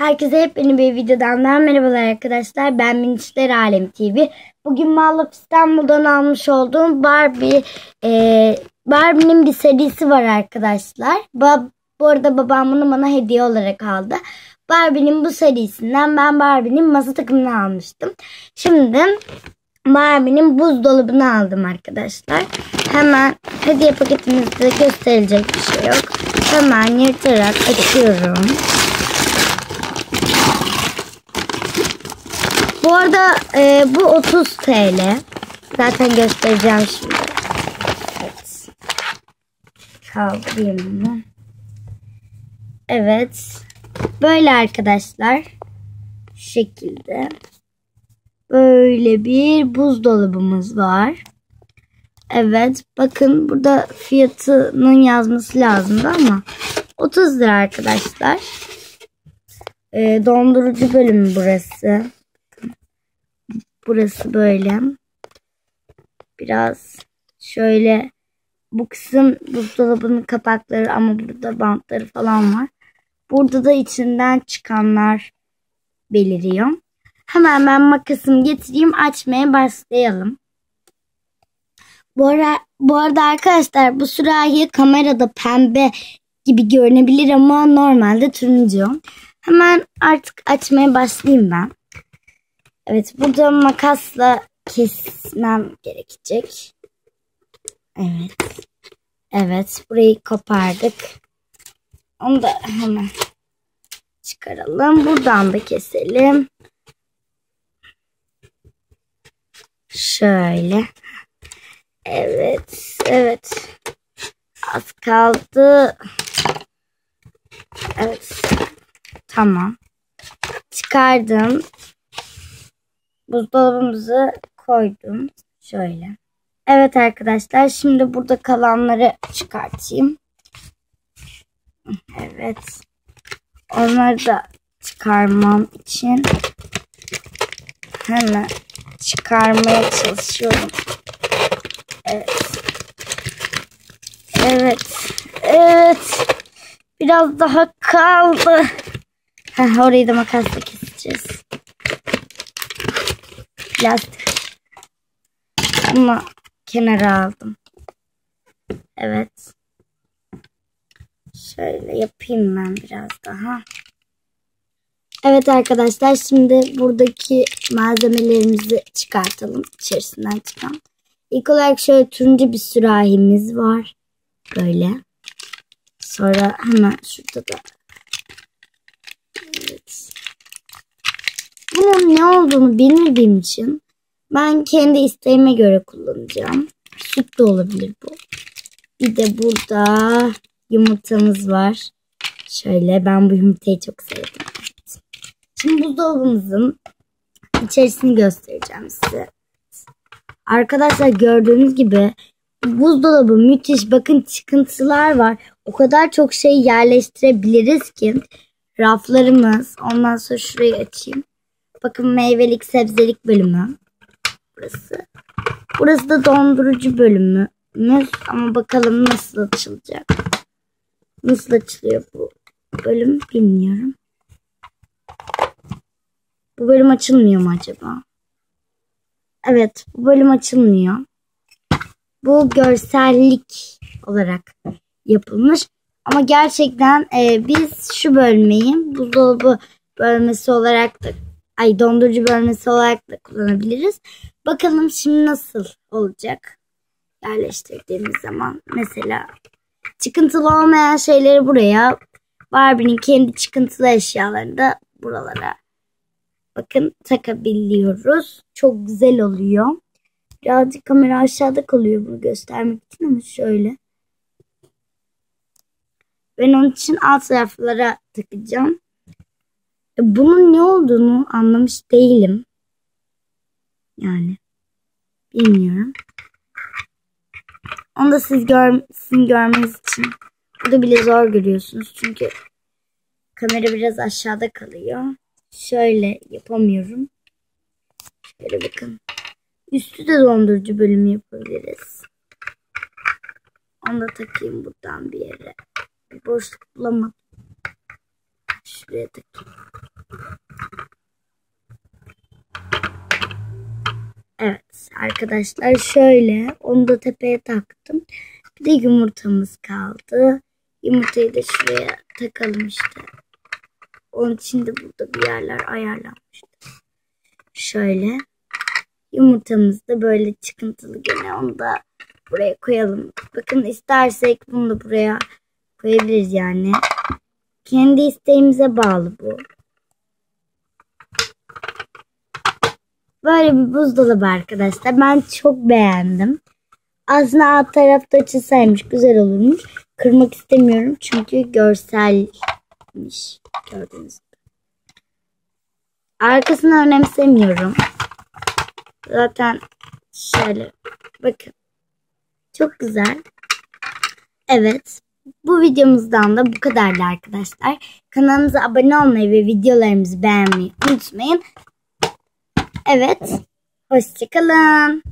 Herkese hep yeni bir videodan daha merhabalar arkadaşlar. Ben Minişler Alem TV. Bugün Mallop İstanbul'dan almış olduğum Barbie e, Barbie'nin bir serisi var arkadaşlar. Ba bu arada babam bunu bana hediye olarak aldı. Barbie'nin bu serisinden ben Barbie'nin masa takımını almıştım. Şimdi Barbie'nin buzdolabını aldım arkadaşlar. Hemen hediye paketimizde gösterilecek bir şey yok. Hemen yırtarak açıyorum. Bu arada e, bu 30 TL. Zaten göstereceğim şimdi. Evet. Kaldırayım bunu. Evet. Böyle arkadaşlar. Şu şekilde. Böyle bir buzdolabımız var. Evet. Bakın burada fiyatının yazması lazımdı ama 30 lira arkadaşlar. E, dondurucu bölümü burası. Burası böyle. Biraz şöyle bu kısım buzdolabının kapakları ama burada bantları falan var. Burada da içinden çıkanlar beliriyor. Hemen ben makasımı getireyim açmaya başlayalım. Bu, ara, bu arada arkadaşlar bu sürahi kamerada pembe gibi görünebilir ama normalde turuncu. Hemen artık açmaya başlayayım ben. Evet burada makasla kesmem gerekecek. Evet. Evet burayı kopardık. Onu da hemen çıkaralım. Buradan da keselim. Şöyle. Evet. Evet. Az kaldı. Evet. Tamam. Çıkardım buzdolabımızı koydum. Şöyle. Evet arkadaşlar şimdi burada kalanları çıkartayım. Evet. Onları da çıkarmam için hemen çıkarmaya çalışıyorum. Evet. Evet. Evet. Biraz daha kaldı. Heh, orayı da makasla keseceğiz plastik. Ama kenara aldım. Evet. Şöyle yapayım ben biraz daha. Evet arkadaşlar şimdi buradaki malzemelerimizi çıkartalım. içerisinden çıkan. İlk olarak şöyle turuncu bir sürahimiz var. Böyle. Sonra hemen şurada da. Evet bunun ne olduğunu bilmediğim için ben kendi isteğime göre kullanacağım. Süt de olabilir bu. Bir de burada yumurtamız var. Şöyle ben bu yumurtayı çok sevdim. Şimdi buzdolabımızın içerisini göstereceğim size. Arkadaşlar gördüğünüz gibi buzdolabı müthiş. Bakın çıkıntılar var. O kadar çok şey yerleştirebiliriz ki. Raflarımız. Ondan sonra şurayı açayım. Bakın meyvelik sebzelik bölümü. Burası. Burası da dondurucu bölümümüz. Ama bakalım nasıl açılacak. Nasıl açılıyor bu bölüm bilmiyorum. Bu bölüm açılmıyor mu acaba? Evet bu bölüm açılmıyor. Bu görsellik olarak yapılmış. Ama gerçekten e, biz şu bölmeyi buzdolabı bölmesi olarak da ay dondurucu bölmesi olarak da kullanabiliriz. Bakalım şimdi nasıl olacak yerleştirdiğimiz zaman. Mesela çıkıntılı olmayan şeyleri buraya Barbie'nin kendi çıkıntılı eşyalarını da buralara bakın takabiliyoruz. Çok güzel oluyor. Birazcık kamera aşağıda kalıyor bunu göstermek için ama şöyle. Ben onun için alt taraflara takacağım. Bunun ne olduğunu anlamış değilim. Yani bilmiyorum. Onu da siz gör, sizin görmeniz için burada bile zor görüyorsunuz. Çünkü kamera biraz aşağıda kalıyor. Şöyle yapamıyorum. Şöyle bakın. Üstü de dondurucu bölümü yapabiliriz. Onu da takayım buradan bir yere. Bir boşluk bulamadım. Şuraya takayım. Evet arkadaşlar şöyle onu da tepeye taktım. Bir de yumurtamız kaldı. Yumurtayı da şuraya takalım işte. Onun için de burada bir yerler ayarlanmıştı. Şöyle. Yumurtamız da böyle çıkıntılı gene onu da buraya koyalım. Bakın istersek bunu da buraya koyabiliriz yani. Kendi isteğimize bağlı bu. Böyle bir buzdolabı arkadaşlar. Ben çok beğendim. Aslında alt tarafta açılsaymış güzel olurmuş. Kırmak istemiyorum çünkü görselmiş. Gördüğünüz gibi. Arkasını önemsemiyorum. Zaten şöyle bakın. Çok güzel. Evet. Bu videomuzdan da bu kadardı arkadaşlar. Kanalımıza abone olmayı ve videolarımızı beğenmeyi unutmayın. Evet. Hoşçakalın.